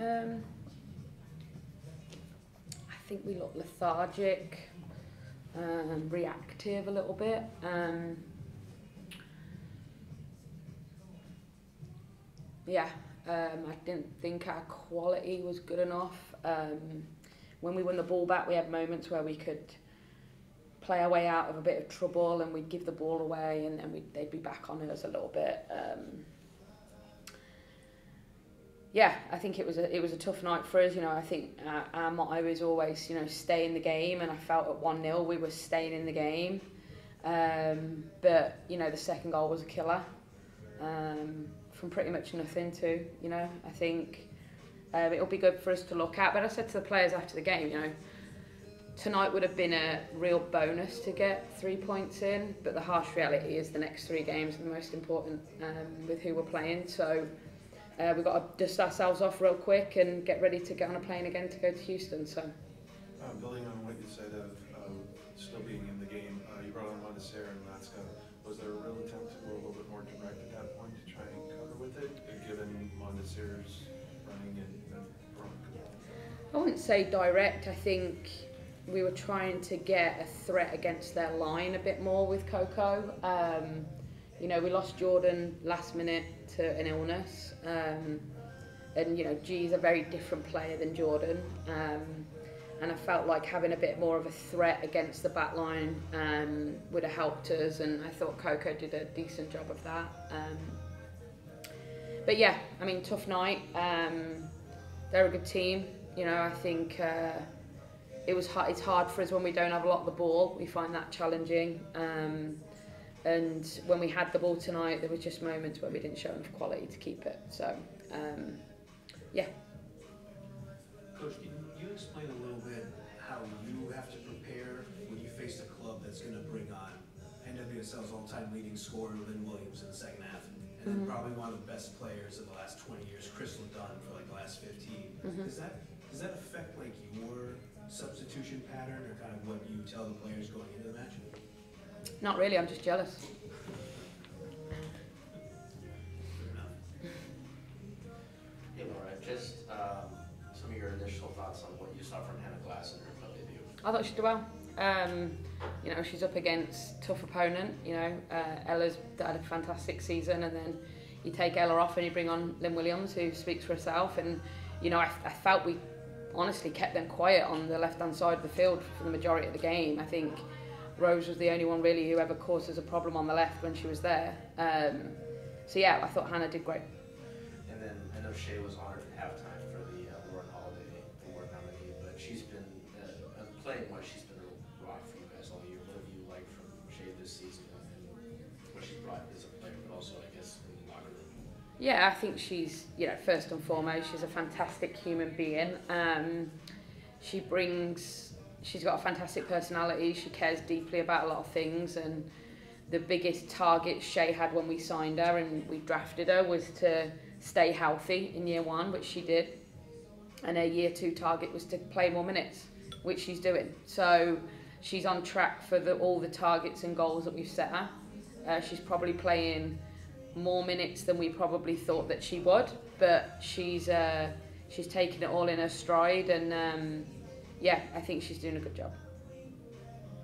Um, I think we look lethargic, um, reactive a little bit. Um, yeah, um, I didn't think our quality was good enough. Um, when we won the ball back, we had moments where we could play our way out of a bit of trouble and we'd give the ball away and then we'd, they'd be back on us a little bit. Um, yeah, I think it was a it was a tough night for us. You know, I think our, our motto is always you know stay in the game, and I felt at one 0 we were staying in the game. Um, but you know, the second goal was a killer um, from pretty much nothing to you know. I think um, it'll be good for us to look at. But I said to the players after the game, you know, tonight would have been a real bonus to get three points in. But the harsh reality is the next three games are the most important um, with who we're playing. So. Uh, we've got to dust ourselves off real quick and get ready to get on a plane again to go to Houston. So, uh, building on what you said of um, still being in the game, uh, you brought on Mondésir and Latsko. Was there a real attempt to go a little bit more direct at that point to try and cover with it, given Mondésir's running and, and I wouldn't say direct. I think we were trying to get a threat against their line a bit more with Coco. Um, you know, we lost Jordan last minute to an illness. Um, and, you know, G's a very different player than Jordan. Um, and I felt like having a bit more of a threat against the back line um, would have helped us. And I thought Coco did a decent job of that. Um, but yeah, I mean, tough night. Um, they're a good team. You know, I think uh, it was hard, it's hard for us when we don't have a lot of the ball. We find that challenging. And when we had the ball tonight, there were just moments where we didn't show enough quality to keep it. So, um, yeah. Coach, can you explain a little bit how you have to prepare when you face a club that's going to bring on NWSL's all-time leading scorer, Lynn Williams, in the second half, and mm-hmm. probably one of the best players of the last 20 years, Crystal Dunn, for like the last 15. Mm-hmm. Does that does that affect like your substitution pattern or kind of what you tell the players going into the match? Not really, I'm just jealous. Hey Laura, just um, some of your initial thoughts on what you saw from Hannah Glass and her debut. I thought she did well. Um, you know, she's up against tough opponent. You know, uh, Ella's had a fantastic season, and then you take Ella off and you bring on Lynn Williams, who speaks for herself. And you know, I, I felt we honestly kept them quiet on the left-hand side of the field for the majority of the game. I think Rose was the only one really who ever caused us a problem on the left when she was there. Um, so yeah, I thought Hannah did great. And then I know Shay was honored at halftime for the uh, Lauren Holiday Award nominee, but she's been uh, playing wise. She's been a rock for you guys all year. What have you liked from Shay this season and what she's brought as a player, but also I guess in the locker room? Yeah, I think she's you know first and foremost she's a fantastic human being. Um, she brings she's got a fantastic personality. She cares deeply about a lot of things, and the biggest target Shay had when we signed her and we drafted her was to stay healthy in year one, which she did. And her year two target was to play more minutes, which she's doing. So she's on track for the, all the targets and goals that we've set her. Uh, she's probably playing more minutes than we probably thought that she would, but she's uh, she's taking it all in her stride and. Um, yeah, I think she's doing a good job.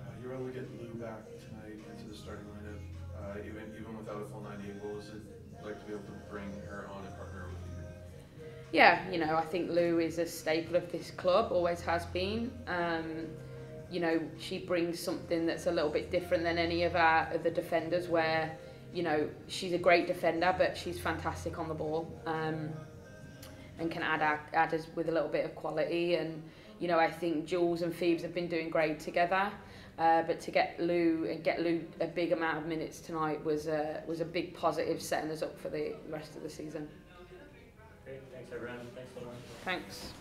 Uh, you're able to get Lou back tonight into the starting lineup, uh, even even without a full 90. What was it like to be able to bring her on and partner with you? Yeah, you know, I think Lou is a staple of this club, always has been. Um, you know, she brings something that's a little bit different than any of our other defenders where, you know, she's a great defender, but she's fantastic on the ball um, and can add, add us with a little bit of quality and you know, I think Jules and Phoebes have been doing great together. Uh, but to get Lou and get Lou a big amount of minutes tonight was a was a big positive setting us up for the rest of the season. Great. Thanks everyone. Thanks. Lauren. Thanks.